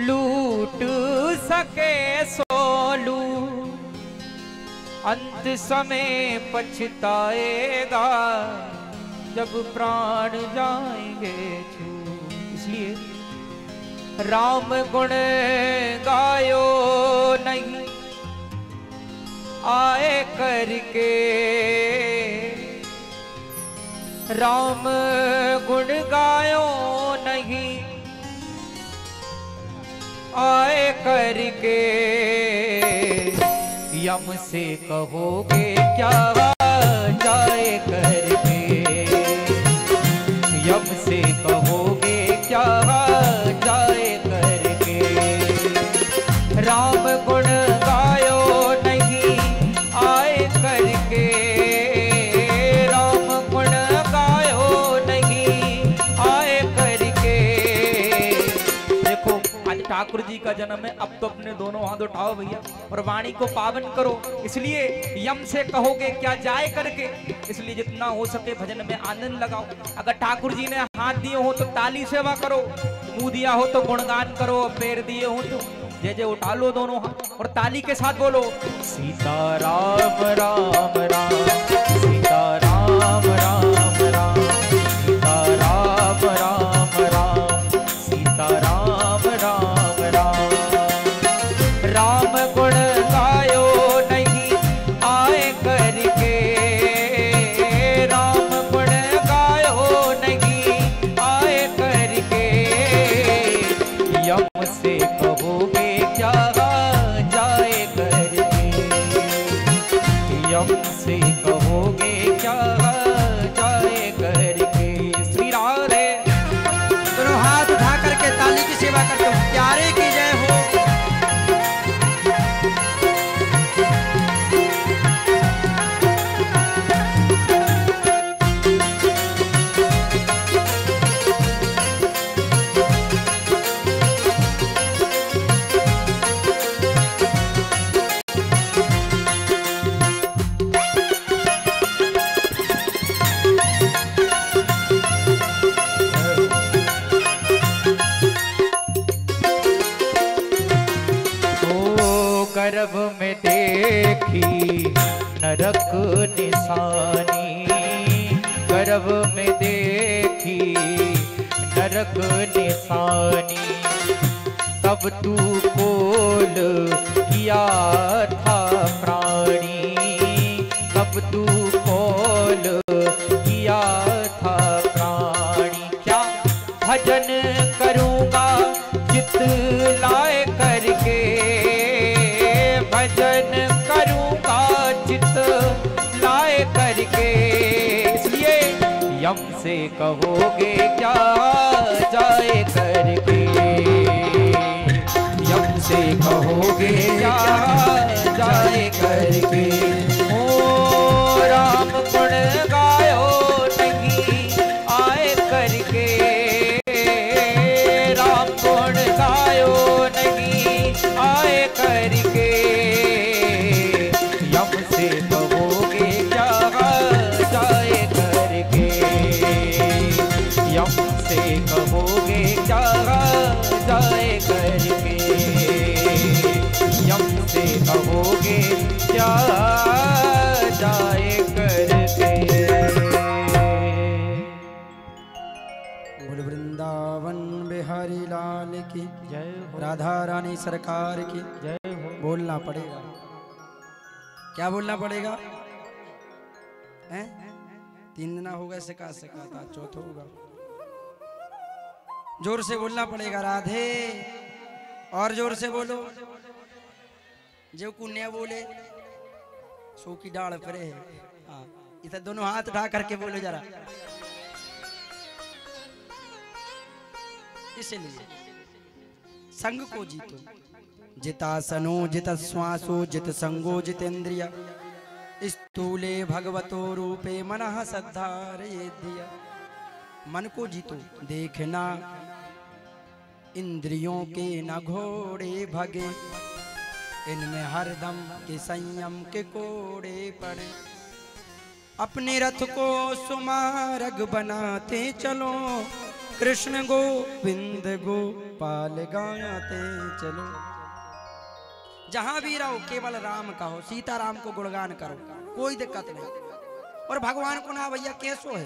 लूट सके सोलू। अंत समय पछताएगा, जब प्राण जाएँगे छू। इसलिए राम गुण गायो नहीं, आए करके। राम गुण गायो करके। यम से कहोगे क्या जाए ठाकुर जी का जन्म है, अब तो अपने दोनों हाथ उठाओ भैया। और वाणी को पावन करो, इसलिए यम से कहोगे, क्या जाए करके? इसलिए जितना हो सके भजन में आनंद लगाओ। अगर ठाकुर जी ने हाथ दिए हो तो ताली सेवा करो, मुँह दिया हो तो गुणगान करो पैर दिए हो तो जय जय उठा लो दोनों हाथ। और ताली के साथ बोलो, सीता राम राम राम, सीता राम राम नरक निशानी गर्भ में देखी नरक निशानी। तब तू बोल किया था प्राणी तब तू बोल किया था प्राणी। क्या भजन भजन करूँगा चित लाए करके। इसलिए यम से कहोगे क्या जाए करके? सरकार की। जय हो। बोलना पड़ेगा। क्या बोलना पड़ेगा? हैं? तीन दिन होगा सिखा सिखा था चौथा होगा। ज़ोर से बोलना पड़ेगा राधे। और ज़ोर से बोलो। जो कुन्या बोले सो की डाल परे है। हाँ इधर दोनों हाथ उठा करके बोलो जरा। इसलिए। संग को जीतो। जितासनो जित। श्वासो जित संगो जितेंद्रिय। स्थूले भगवतो रूपे मनः सद्धारयेद्य मन को जीतो देखना। इंद्रियों के न घोड़े भगे। इनमें हरदम के संयम के कोड़े पड़े। अपने रथ को सुमारग बनाते चलो। कृष्ण गोविंद गोपाल गाते चलो। जहाँ भी रहो, केवल राम कहो सीता राम को गुणगान करो, कोई दिक्कत नहीं। और भगवान को ना, भैया, कैसो है?